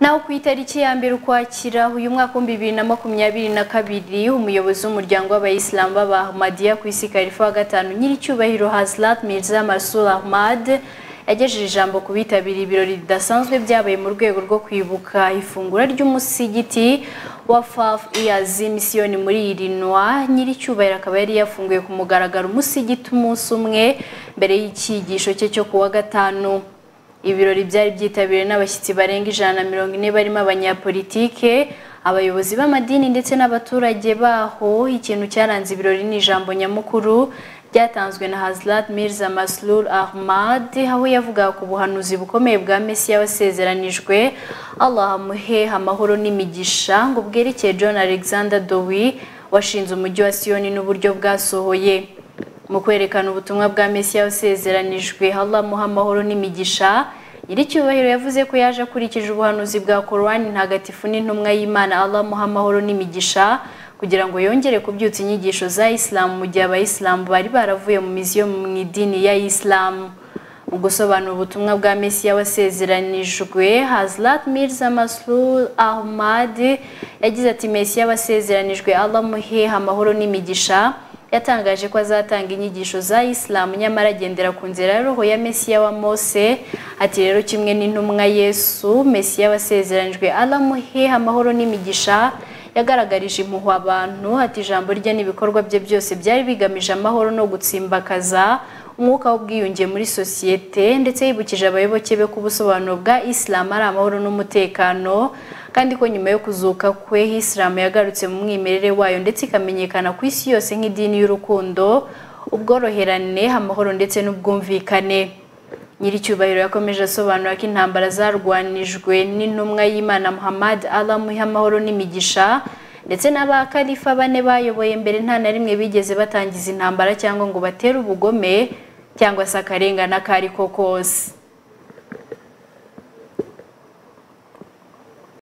naho ku itariki ya mbere ukwakira uyu mwaka w'ibihumbi bibiri na makumyabiri na kabiri umuyobozi w'umuryango w'abayisilamu b'abahmadiya ku isi karifa wa gatanu nyiricyubahiro hazrat mirza masul ahmad yagejeje ijambo ku bitabiriye ibirori bidasanzwe byabaye mu rwego rwo kwibuka ifungura ry'umusigiti wa faf iyazi misiyoni muri irinwa. Nyiricyubahiro akaba yari yafunguye ku mugaragaro umusigiti umunsi umwe mbere y'icyigisho cye cyo kuwa gatanu. Ibirori byari byitabiriwe n'abashyitsi barenga ijana na mirongo ine barimo abanyapolitike abayobozi b'amadini ndetse n'abaturage baho. Ikintu cyaranze ibirori ni ijambo nyamukuru ryatanzwe na Hazrat Mirza Maslul Ahmad aho yavugaga ku buhanuzi bukomeye bwa Mesiya wasezeranijwe. Allah amuhe amahoro n'imigisha ngo bwerekeye John Alexander Dowie washinze umujyi wa Siyoni n'uburyo bwasohoye. Mu kwerekana ubutumwa bwa Mesiya wasezeranijwe Allah amuha amahoro n'imigisha. Nyiricyubahiro yavuze ko yaje akurikije ubuhanuzi bwa Korani ntagatifu n'intumwa y'Imana. Allah amuha amahoro n'imigisha kugira ngo yongere kubyutsa inyigisho za Islam mu gihe abayisilamu bari baravuye mu mizi yo mu idini ya Islam. Mu gusobanura ubutumwa bwa Mesiya wasezeranijwe Hazrat Mirza Maslul Ahmad yagize ati Mesiya wasezeranijwe. Allah muhe amahoro n'imigisha. Yatangaje ko azatanga inyigisho za Islam nyamara agendera ku nzira ya roho ya Mesiya wa Mose ati rero kimwe n'intumwa Yesu Mesiya wasezeranijwe Allah muhe amahoro n'imigisha yagaragarije impuhwe abantu ati ijambo rye n'ibikorwa bye byose byari bigamije amahoro no gutsimbakaza umwuka w'ubwiyunge muri sosiyete ndetse yibukije abayoboke be ko bwa Islam ari amahoro n'umutekano kandi ko nyuma yo kuzuka kwe Islam yagarutse mu mwimerere wayo ndetse ikamenyekana ku isi yose nk'idini y'urukundo ubworoherane amahoro ndetse n'ubwumvikane. Nyiricyubahiro yakomeje asobanura ko intambara zarwanijwe n'intumwa y'Imana Muhammad Allah muhe amahoro n'imigisha ndetse n'abakalifa bane bayoboye mbere nta na rimwe bigeze batangiza intambara cyangwa ngo batere ubugome cyangwa se akarengane ako ari ko kose.